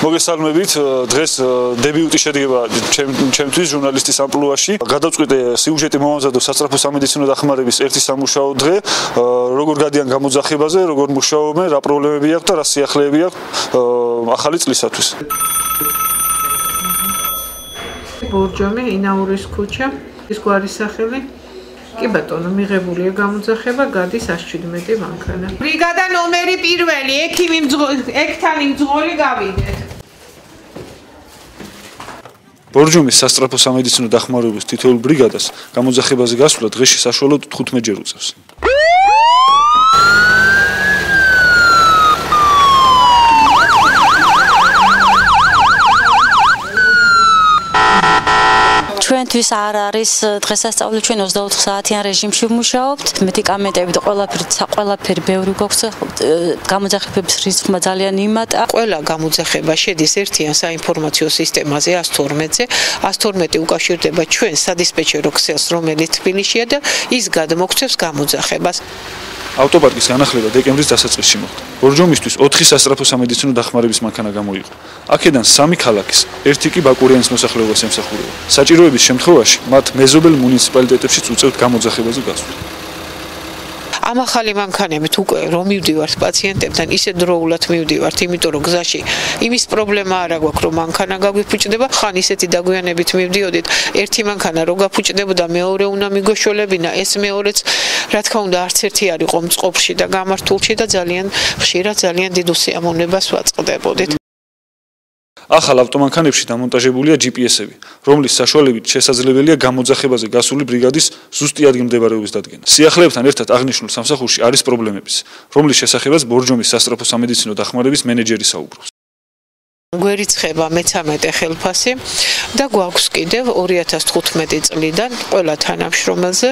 მოგესალმებით. დღეს დებიუტი შედგება ჩემთვის ჟურნალისტის ამპლუაში. გადავწყვიტე სიუჟეტი მომამზადო სასწრაფო სამედიცინო დახმარების ერთი სამუშაო დღე. როგორ გადიან გამოძახებაზე, როგორ მუშაობენ, რა პრობლემები აქვს და რა სიახლეები აქვს ახალი წლისათვის. ბორჯომი, ინაურის ქუჩა, ის გვარის სახელი. კი ბატონო, მიღებულია გამოძახება, გადის 117 მანქანა. ბრიგადა ნომერი 1, ექიმი ექთანი მძღოლი გავიდეთ. ბორჯომის სასტრაფო სამედიცინო დახმარების თითოეულ ბრიგადას გამოძახებაზე გასვლა დღეში საშუალოდ 15 ჯერ უწევს. ჩვენთვის არ არის დღესასწაული ჩვენ 24 საათიან რეჟიმში ვმუშაობთ. მედიკამენტები და ყველაფერი ყველაფერი ბევრი გვაქვს გამოძახებების რიცხვმა ძალიან იმატა. ყველა გამოძახება შედის ერთიან საინფორმაციო სისტემაზე 112-ზე 112 უკავშირდება ჩვენ სადისპეჩერო ქსელს რომელიც თბილისშია და ის გადმოგცევს გამოძახებას ავტოპარკის განახლება დეკემბრის დასაწყისში მოხდა. ბორჯომისთვის 4 სასწრაფო სამედიცინო დახმარების მანქანა გამოიყო. აქედან 3 ქალაქის, ერთი კი ბაკურიანის მოსახლეობას ემსახურება. საჭიროების შემთხვევაში მათ მეზობელ მუნიციპალიტეტებშიც უწევთ გამოძახებაზე გასვლა. ამ ახალი მანქანებით უკვე რომ მივდივართ პაციენტებთან ისე დროულად მივდივართ იმიტომ რომ გზაში იმის პრობლემა არ აქვს რომ მანქანა გაგვიფუჭდება. ხან ისეთი დაგვიანებით მივდიოდით ერთი მანქანა რო გაფუჭდებოდა მეორე უნდა მიგოშოლებინა. ეს მეორეც რა თქმა უნდა არც ერთი არ იყო მწყობრში და გამართულში და ძალიან ხშირად ძალიან დიდ უსიამოვნებას ვაწყდებოდით ახალ ავტომანქანებში დამონტაჟებულია GPS-ები, რომლის საშუალებით შესაძლებელია გამოძახებაზე გასული ბრიგადის ზუსტი ადგილმდებარეობის დადგენა. სიახლეებთან ერთად აღნიშნულ სამსახურში არის პრობლემებიც, რომლის შესახებაც ბორჯომის სასტრაფო სამედიცინო დახმარების მენეჯერი საუბრობს. გვერიცხება მე-13 ხელფასი და გვაქვს კიდევ 2015 წლიდან ყველა თანამშრომელზე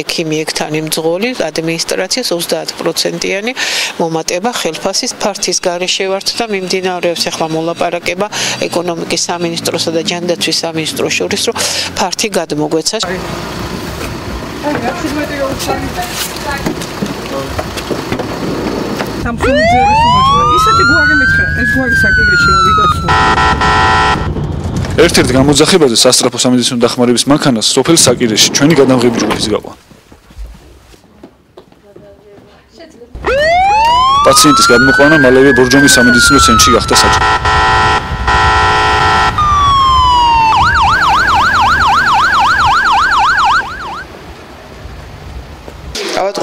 ექიმი ექთანი მძღოლი ადმინისტრაციას 30%-იანი მომატება ხელფასის ფართის გარეშე ვართ და მიმდინარეობს ახლა მოლაპარაკება ეკონომიკის სამინისტროსა და ჯანდაცვის სამინისტროს შორის რომ ფართი გადმოგვეცას. აი, გვარი მითხრა, ეს გვარი საკიგეშია ვიდასო. ერთ-ერთ გამოძახებაზე სასტრაფო სამედიცინო დახმარების მანქანას სოფელ საკირეში ჩვენი გადამღები ჯგუფის გაყვა. პაციენტის გადმოყვანა მალევე ბორჯომის სამედიცინო ცენტრში გახდა საჭირო.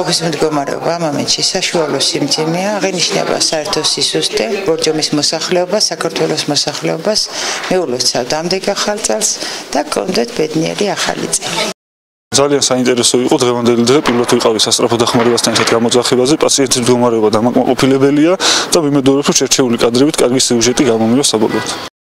ავადმყოფის მდგომარეობა მომენტში საშუალო სიმძიმეა, აღინიშნება საერთო სისუსტე, ბორჯომის მოსახლეობა, საქართველოს მოსახლეობას მეულოცავ დამდეგ ახალ წელს და კონდეთ ბედნიერი ახალი წელი. ძალიან საინტერესო იყო დღევანდელი დღე პირველად ვიყავი სასტრაფო დახმარებასთან ერთად გამოძახებაზე, პაციენტის მდგომარეობა დამაკმაყოფილებელია და ვიმედოვრებ, რომ შერჩეული კადრებით კარგი სიუჟეტი გამომივა საბოლოოდ.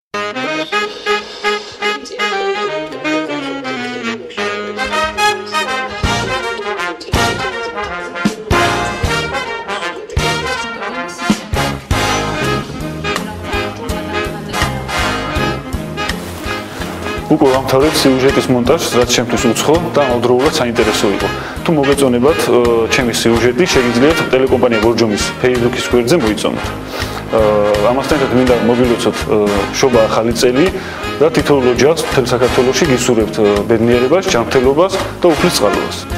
უკვე ამთავრებ სიუჟეტის მონტაჟს, რაც ჩემთვის უცხო და ამავდროულად საინტერესო იყო. თუ მოგეწონებათ ჩემი სიუჟეტი, შეგიძლიათ ტელეკომპანია ბორჯომის Facebook-ის გვერდზე მოიწონოთ. ამასთან ერთად მინდა მოგილოცოთ შობა ახალი წელი და თითოეულ ოჯახს მთელ საქართველოში გისურვებთ ბედნიერებას, ჯანმრთელობას და უფლის წყალობას.